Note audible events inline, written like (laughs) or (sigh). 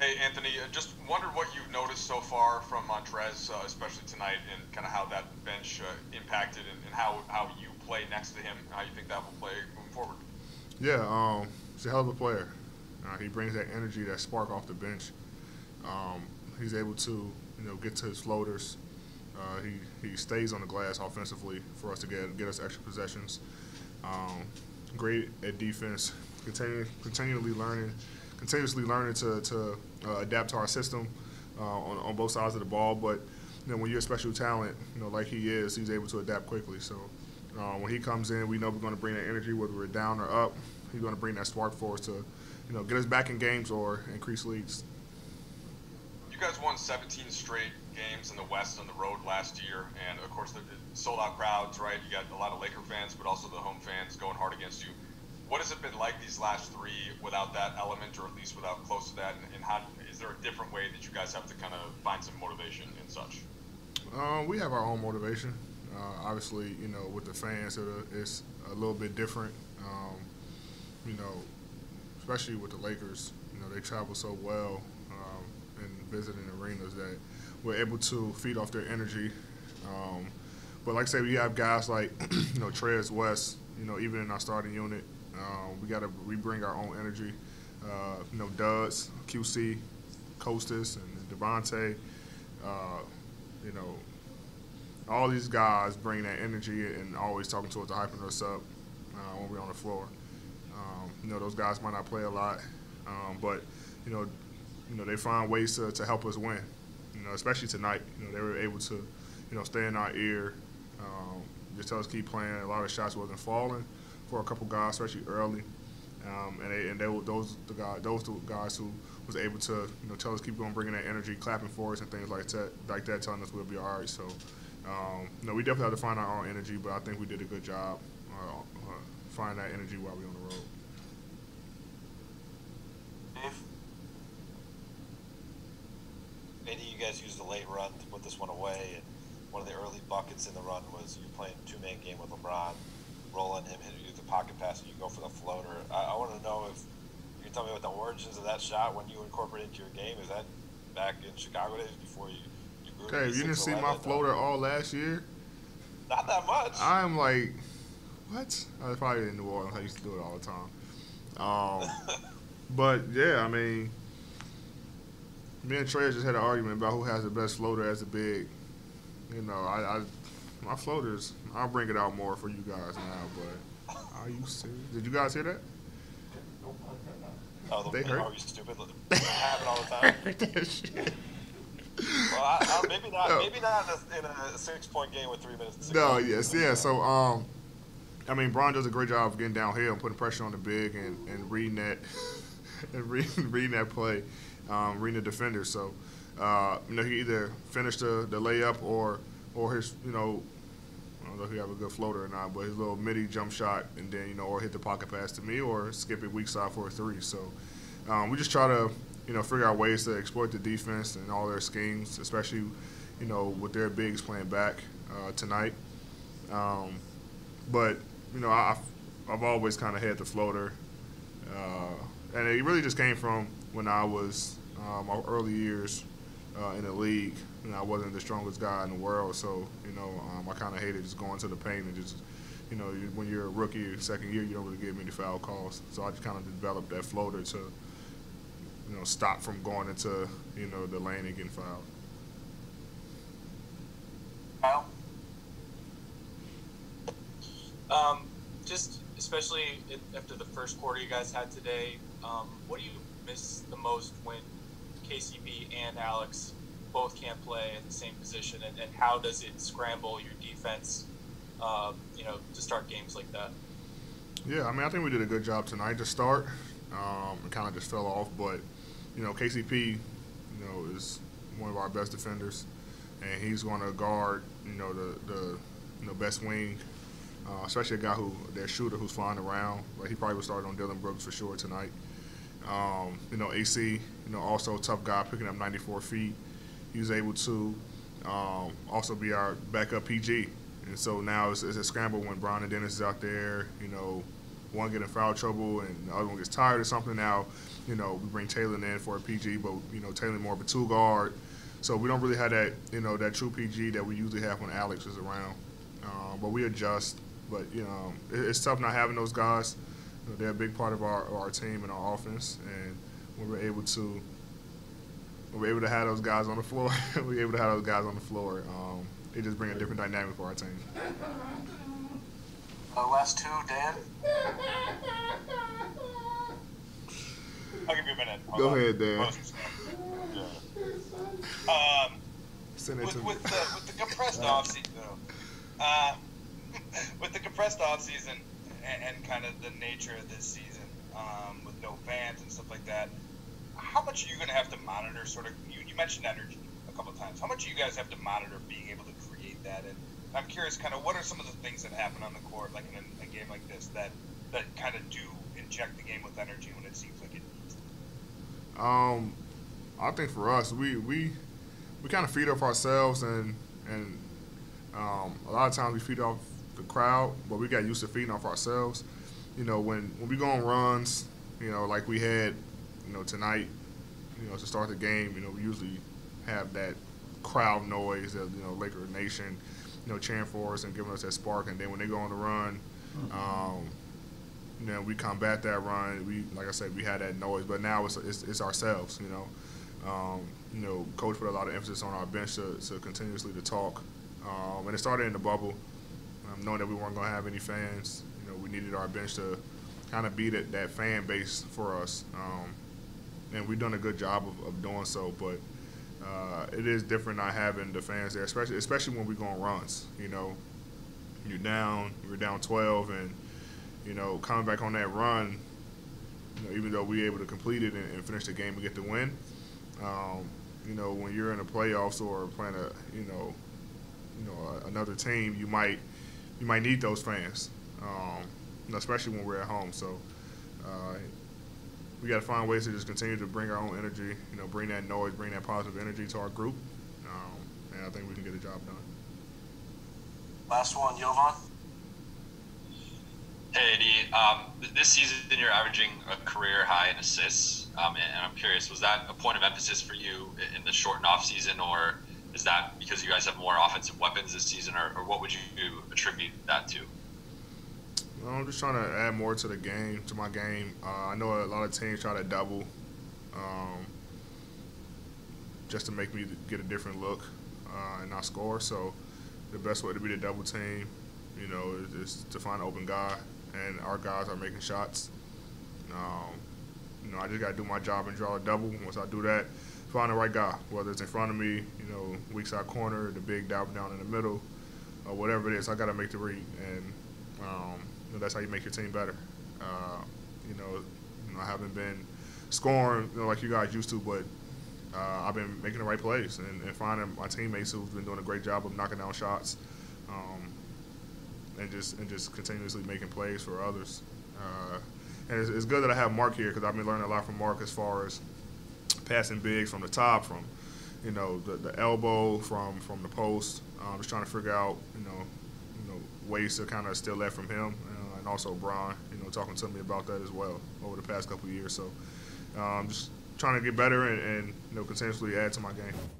Hey, Anthony, uh, just wondered what you've noticed so far from Montrez, uh, especially tonight, and kind of how that bench uh, impacted and, and, how, how you play next to him, how you think that will play moving forward. Yeah, um, he's a hell of a player. Uh, he brings that energy, that spark off the bench. Um, he's able to, you know, get to his floaters. Uh, he, he stays on the glass offensively for us to get get us extra possessions. Um, great at defense, continue, continually learning, continuously learning to, to uh, adapt to our system uh, on, on both sides of the ball. But you know, when you're a special talent, you know, like he is, he's able to adapt quickly. So uh, when he comes in, we know we're going to bring that energy, whether we're down or up. He's going to bring that spark for us to, you know, get us back in games or increase leads. You guys won 17 straight games in the West on the road last year, and of course the sold out crowds, right? You got a lot of Laker fans, but also the home fans going hard against you. What has it been like these last three without that element, or at least without close to that? And, and how is there a different way that you guys have to kind of find some motivation and such? Um, we have our own motivation. Uh, obviously, you know, with the fans, it's a little bit different. Um, you know, especially with the Lakers, you know, they travel so well um, in visiting arenas that we're able to feed off their energy. Um, but like I say, we have guys like, (clears throat) you know, Trez West, you know, even in our starting unit, uh, we got to we bring our own energy. Uh, you know, Duds, QC, Kostas, and Devontae. Uh, you know, all these guys bring that energy and always talking to us, hyping us up uh, when we're on the floor. Um, you know, those guys might not play a lot, um, but you know, you know, they find ways to, to help us win. You know, especially tonight. You know, they were able to, you know, stay in our ear, um, just tell us keep playing. A lot of shots wasn't falling for a couple guys, especially early. Um, and they, and they were those the guys those the guys who was able to you know tell us keep going, bringing that energy, clapping for us and things like that, like that, telling us we'll be all right. So, um, know, we definitely have to find our own energy, but I think we did a good job uh, uh, finding that energy while we were on the road. Maybe you guys used a late run to put this one away, and one of the early buckets in the run was you playing two-man game with LeBron rolling him, hit you the pocket pass, and you go for the floater. I, I want to know if you can tell me what the origins of that shot when you incorporate it into your game. Is that back in Chicago days before you? you grew okay, you didn't see my floater all last year. Not that much. I'm like, what? I was probably in New Orleans. I used to do it all the time. Um, (laughs) but yeah, I mean, me and Trey just had an argument about who has the best floater as a big. You know, I, I my floaters, I'll bring it out more for you guys now, but are you serious? Did you guys hear that? Oh, the, they heard? Are you stupid? I have It all the time. (laughs) well, I, I, maybe not. No. Maybe not in a, a six-point game with three minutes. no, yes, yeah. So, um, I mean, Bron does a great job of getting downhill and putting pressure on the big and, and reading that (laughs) and reading, (laughs) reading that play, um, reading the defender. So, uh, you know, he either finished the, the layup or or his, you know, I don't know if he have a good floater or not, but his little midi jump shot, and then you know, or hit the pocket pass to me, or skip it weak side for a three. So um, we just try to, you know, figure out ways to exploit the defense and all their schemes, especially, you know, with their bigs playing back uh, tonight. Um, but you know, I've, I've always kind of had the floater, uh, and it really just came from when I was uh, my early years uh, in the league you know, I wasn't the strongest guy in the world, so you know, um, I kind of hated just going to the paint and just, you know, when you're a rookie, second year, you don't really get many foul calls. So I just kind of developed that floater to, you know, stop from going into, you know, the lane and getting fouled. Kyle. Um, just especially after the first quarter you guys had today, um, what do you miss the most when KCP and Alex both can't play at the same position, and, and how does it scramble your defense, uh, you know, to start games like that? Yeah, I mean, I think we did a good job tonight to start. Um, it kind of just fell off, but you know, KCP, you know, is one of our best defenders, and he's going to guard, you know, the the you know best wing, uh, especially a guy who their shooter who's flying around. Like he probably would start on Dillon Brooks for sure tonight. Um, you know, AC, you know, also a tough guy, picking up 94 feet he was able to um, also be our backup PG. And so now it's, it's, a scramble when Bron and Dennis is out there, you know, one get in foul trouble and the other one gets tired or something. Now, you know, we bring Taylor in for a PG, but you know, Taylor more of a two guard. So we don't really have that, you know, that true PG that we usually have when Alex is around. Um, but we adjust. But you know, it, it's tough not having those guys. You know, they're a big part of our, our team and our offense, and when we're able to, when we're able to have those guys on the floor, (laughs) we're able to have those guys on the floor. Um, they just bring a different dynamic for our team. Uh, last two, Dan. I'll give you a minute. Hold Go on. ahead, Dan. Close. Um, Send it with, to with the with the compressed (laughs) off season, uh, (laughs) with the compressed off season and, and kind of the nature of this season, um, with no fans and stuff like that, how much are you going to have to monitor? Sort of, you, you mentioned energy a couple times. How much do you guys have to monitor being able to create that? And I'm curious, kind of, what are some of the things that happen on the court, like in a, a game like this, that that kind of do inject the game with energy when it seems like it needs to? Um, I think for us, we we we kind of feed off ourselves, and and um, a lot of times we feed off the crowd, but we got used to feeding off ourselves. You know, when when we go on runs, you know, like we had, you know, tonight, you know, to start the game, you know, we usually have that crowd noise, that you know, Laker Nation, you know, cheering for us and giving us that spark, and then when they go on the run. Um, you know, we combat that run. We, like I said, we had that noise, but now it's it's, it's ourselves. You know, um, you know, coach put a lot of emphasis on our bench to, to continuously to talk, um, and it started in the bubble, um, knowing that we weren't going to have any fans. You know, we needed our bench to kind of be that, that fan base for us, um, and we've done a good job of, of doing so. But uh, it is different not having the fans there, especially especially when we go on runs. You know, you're down, we're down 12, and you know, coming back on that run, you know, even though we were able to complete it and, and finish the game and get the win, um, you know, when you're in the playoffs or playing a, you know, you know, a, another team, you might, you might need those fans, um, especially when we're at home. So, uh, we got to find ways to just continue to bring our own energy, you know, bring that noise, bring that positive energy to our group, um, and I think we can get a job done. Last one, Jovan. Hey, Eddie. Um, this season, you're averaging a career high in assists, um, and, and I'm curious, was that a point of emphasis for you in the shortened off season, or is that because you guys have more offensive weapons this season, or, or what would you attribute that to? I'm just trying to add more to the game, to my game. Uh, I know a lot of teams try to double, um, just to make me get a different look uh, and not score. So the best way to beat a double team, you know, is, is to find an open guy, and our guys are making shots. Um, you know, I just got to do my job and draw a double. Once I do that, find the right guy, whether it's in front of me, you know, weak side corner, the big double down in the middle, or whatever it is. I got to make the read, and um, that's how you make your team better. Uh, you know, you know, I haven't been scoring you know, like you guys used to, but uh, I've been making the right plays and, and finding my teammates who've been doing a great job of knocking down shots, um, and just and just continuously making plays for others. Uh, and it's, it's good that I have Marc here because I've been learning a lot from Marc as far as passing bigs from the top, from you know the, the elbow, from from the post. Um, just trying to figure out you know you know ways to kind of steal that from him, uh, and also Brian, you know, talking to me about that as well over the past couple years. So um, just trying to get better and, and you know continuously add to my game.